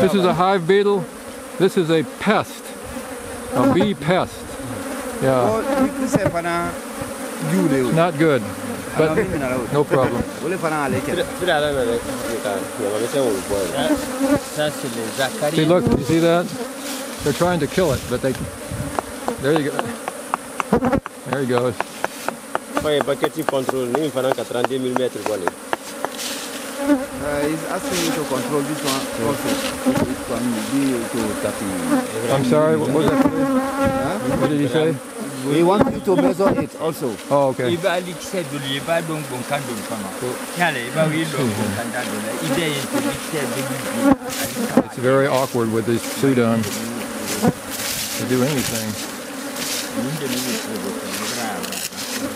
This is a hive beetle. This is a pest, a bee pest. Yeah, not good, but no problem. See, look, you see that? They're trying to kill it, but they. There you go. There he goes. Fa ye bakɛti control ni min fana ka 32 mm bɔ le. Uh, he's asking you to control this one also. This one be to thirty. I'm sorry. What was that? What did he say? We want you to measure it also. Oh, okay. I b'a likisɛ dolo i b'a dɔn bɔnkan dolo kɔnɔ yala i b'a ye dɔn bɔnkan da dɔ la i bɛ ye to likisɛ bɛ bi It's very awkward with this suit on to do anything. nin de min ye to bɔ kɔnɔ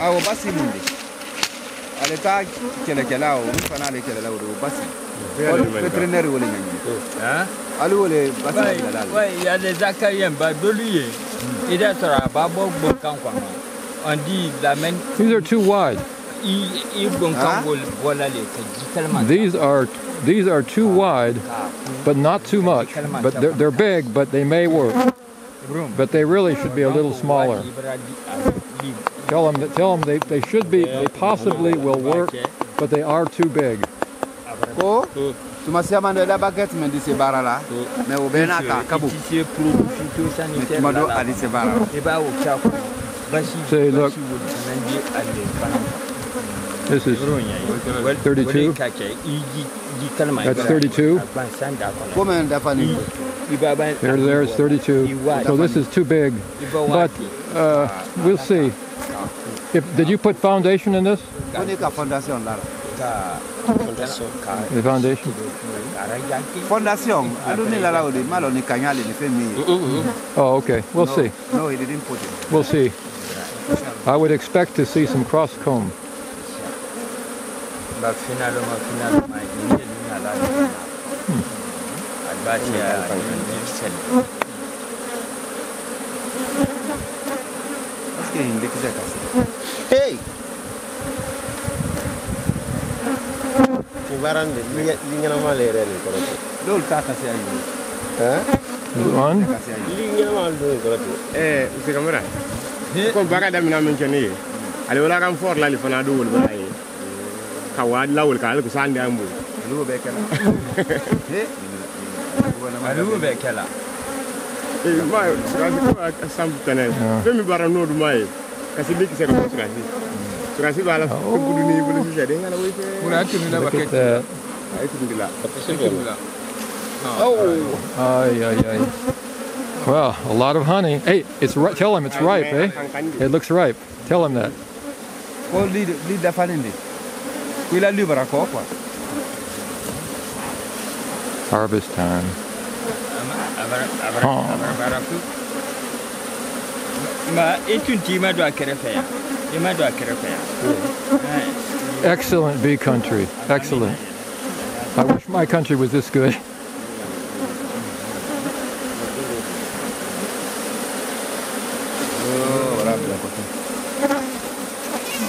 Awo basi mun de. Ale ta kɛlɛkɛla o min fana ale kɛlɛla o de o basi. Vétérinaire wele ɲɛɲini. Hein? Ale wele basi Ouais, kɛlɛla ale. ouais, il y a des acariens ba dolu ye i da sɔrɔ a b'a bɔ bɔnkan kɔnɔ on dit la main These are too wide. I i Hein? bɔnkan bɔ bɔla le ka ji tellement These are these are too wide, but not too much. But they're, they're big, but they may work. But they really should be a little smaller. Tell them that tell them they, they should be they possibly will work, but they are too big. Ko tuma siaman dɔ da bakɛti mɛ di se baara la. Mɛ o bɛɛ n'a ta kabo. Ici, produit phytosanitaire Tuma dɔ la, ale se baara la. i b'a o k'a kɔnɔ basi Say, look. This is Yɔrɔ in ye. Wal- 32? o de ka kɛ i ji ji kalama That's 32? a ban san da kɔnɔ. Ko mɛ dafa ni. I b'a ban- there there's 32. So this is too big. But uh, we'll see. If did you put foundation in this? Ko ne ka fondation la la. ka ka The foundation? arajanke Fondation. Alu ne la la o de ma lɔ ni kaɲa le ni fɛn min ye. Oh, okay. We'll see. No, he didn't put it. We'll see. I would expect to see some cross comb. bafina lo mafina lo ma inda nuna lafiya albashi a yin digital aske yin digital hey! Ibaran de lingana ma le re ni koro lol ka kasi ayi eh on lingana ma do koro eh usi kamera. Ko baga da mina men kene ale kan for la li ye. Ka wa la wol ka ale ko san da mbo. Olu bɛ kɛ la. He! alu be kala Eh, ma surasi ah. ko sam tane. Fɛn min bara no du ma ye. Kasi liki se ko surasi. Surasi bala ko gudu ni bulu si jade ngala woy fe. Muna tunu na Look at that. Ay tundi la. Ay, ay, ay. Well, a lot of honey. Hey, it's ri- tell him it's ripe, eh? It looks ripe. Tell him that. Ko li li dafa ni de. Ko ila li quoi. Harvest time. Oh. Excellent bee country. Excellent. I wish my country was this good. Oh, wala bila ko.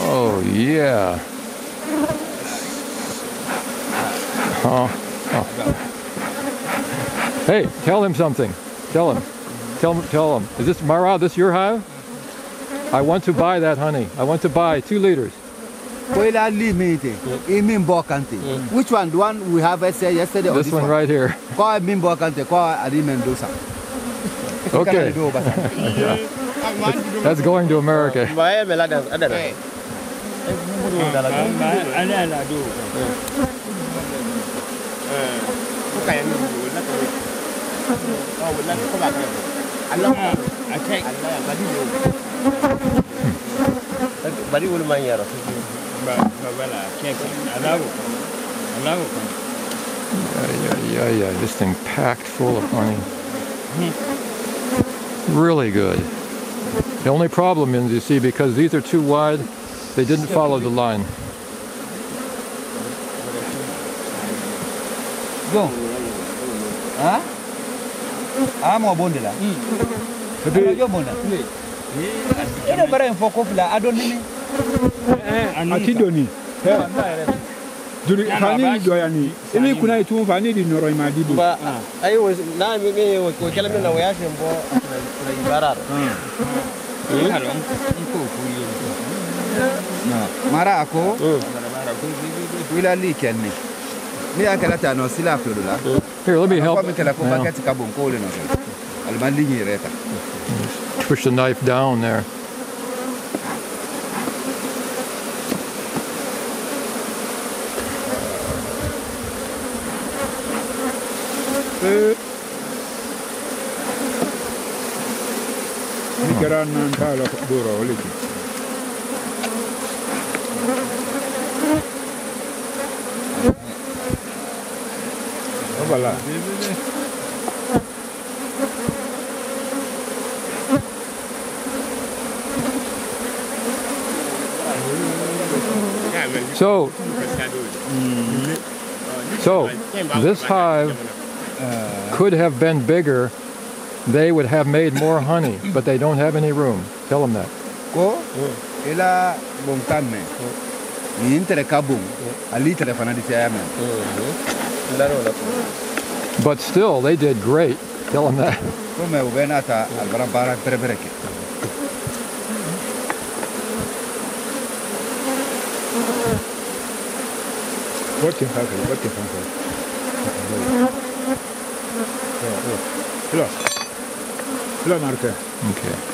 Oh, yeah. Oh. oh. Hey, tell him something. Tell him. Tell him. Tell him. Is this Mara? This your hive? I want to buy that honey. I want to buy two liters. Ko ila li mi te. I min bɔ kan te. Which one? The one we have yesterday yesterday or This this one right here. Ko a min bɔ kan te ko a di Mendoza. Okay. Do. That's going to America. Ka yan ni wol la ko. Oh, wol la ko ba ka. Allah a kai Allah ya badi yo. Bari wol man yara. ba ba bala keke alawo alawo kan Yeah, yeah, yeah. This thing packed full of honey. Really good. The only problem is, you see, because these are too wide, they didn't follow the line. bon. Ah amo bonde hmm. la jo bonda ene bara en fof kof la aɗo nini akiɗoni juri fani doyani ini kuna itu fani di noroi madi bu ba ah. Ah, ayo na mi mi ko kala mi na waya shen bo na ibarar ah. eh? Halon ko ku yi na mara ako? Mara ko wila li Ni akala no sila la. Here, let me help. Ko mi kala ko Yeah. bakati ka bon ko le no. Alman li ni reta. Push the knife down there. ni kɛra nan t'a la dɔrɔn o le kɛ voilà So, mm, so this hive uh, could have been bigger. They would have made more honey, but they don't have any room. Tell them that. Ko ila bon kamme. Ni intere ka bon. Ali tere fana di saya men. ndaro la But still, they did great. Tell them that. Ko me ubena ta albara bara pere pere ke. Bɔti fanfɛ, bɔti fanfɛ. Là. Là, Okay.